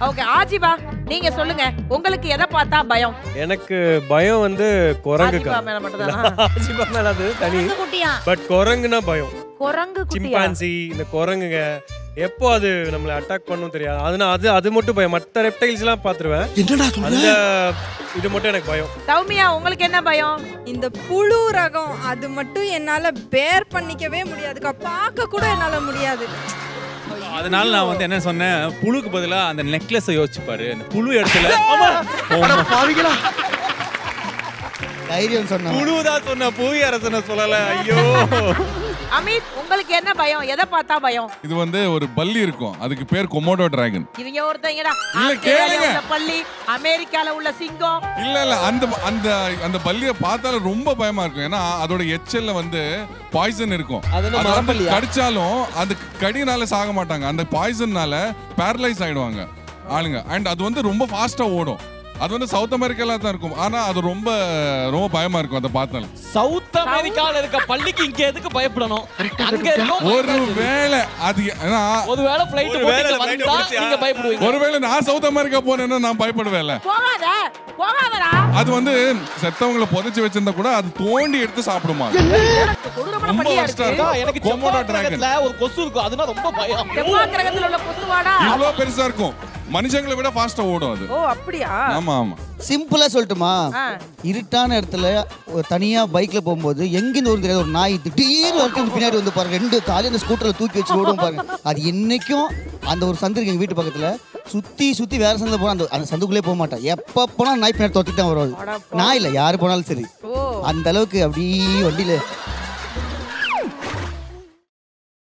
Okay ஆஜிபா நீங்க சொல்லுங்க உங்களுக்கு எதை பார்த்தா பயம்? எனக்கு பயம் வந்து குரங்குக்கா ஆஜிபா மேல மட்டும்தானா? ஆஜிபா மேல அது தனி. குரங்கு பட் குரங்குனா பயம். குரங்கு குட்டியா? சிம்பான்சி இந்த குரங்குங்க எப்போ அது நம்மளை அட்டாக் பண்ணும் தெரியாது. அதனால அது அது மட்டும் பயம். மற்ற ரெப்டைல்ஸ் எல்லாம் பாத்துருவேன் என்னடா அந்த இது மட்டும் எனக்கு பயம். சௌமியா உங்களுக்கு என்ன பயம்? இந்த புழு ரகம் அது மட்டும் என்னால பேர் பண்ணிக்கவே முடியாதுக்கா பார்க்க கூட என்னால முடியாது. அதனால நான் வந்து என்ன சொன்னேன் புழுக்கு பதிலா அந்த நெக்லஸை யோசிச்சு பாரு. அந்த புழு இடத்துல தைரியம் சொன்ன புழு தான் சொன்ன புவி அரசனை சொல்லல. ஐயோ. அமித் உங்களுக்கு என்ன பயம்? எதை பார்த்தா பயம்? இது வந்து ஒரு பல்லி இருக்கும். அதுக்கு பேர் கொமோடோ டிராகன். இவங்க ஒருத்தங்கடா இல்ல, கேளுங்க. பள்ளி அமெரிக்கால உள்ள சிங்கம். இல்ல இல்ல அந்த அந்த அந்த பல்லியை பார்த்தாலே ரொம்ப பயமா இருக்கும். ஏன்னா அதோட எச்சல்ல வந்து பாய்சன் இருக்கும். அது அது? கடிச்சாலும் அந்த கடினால சாக மாட்டாங்க. அந்த பாய்சன்னால பேரலைஸ் ஆயிடுவாங்க. ஆளுங்க. அண்ட் அது வந்து ரொம்ப ஃபாஸ்டா ஓடும். அது வந்து சவுத் அமெரிக்கால தான் இருக்கும். ஆனா அது ரொம்ப ரொம்ப பயமா இருக்கும் அதை பார்த்தாலும் சவுத் அமெரிக்கால இருக்க பள்ளிக்கு இங்க எதுக்கு பயப்படணும்? அங்க இருக்கோம் ஒரு வேளை அது ஏன்னா ஒருவேளை ஃளைட் ஒரு வேளை போட்டு வந்தா நீங்க பயப்படுவீங்க. ஒருவேளை நான் சவுத் அமெரிக்கா போனேன்னா நான் பயப்படுவேன்ல. போகாத போகாதடா. அது வந்து செத்தவங்களை புதைச்சு வச்சிருந்தா கூட அது தோண்டி எடுத்து சாப்பிடுமா? ரொம்ப அக்கா, எனக்கு dragon. கிரகத்துல ஒரு கொசு இருக்கும். அதுனா ரொம்ப பயம். கிரகத்துல உள்ள கொசுவாடா? பெருசா இருக்கும். மனுஷங்களை விட ஃபாஸ்டா ஓடும் அது. ஓ அப்படியா? ஆமா ஆமா. சிம்பிளா சொல்லட்டுமா. இருட்டான இடத்துல ஒரு தனியா பைக்ல போகும்போது எங்கிருந்து ஒரு தெரியாது ஒரு நாய் திடீர்னு வந்து பின்னாடி வந்து பாருங்க ரெண்டு காலையும் அந்த ஸ்கூட்டர்ல தூக்கி வச்சு ஓடும் பாருங்க அது என்னைக்கும் அந்த ஒரு சந்து இருக்கு எங்க வீட்டு பக்கத்துல சுத்தி சுத்தி வேற சந்தில போனா அந்த அந்த சந்துக்குள்ளே போக மாட்டான் எப்ப போனா நாய் பின்னாடி தொத்திட்டு தான் வருவாது அட நான் இல்ல யாரு போனாலும் சரி. ஓ. அந்த அளவுக்கு அப்படியே வண்டியில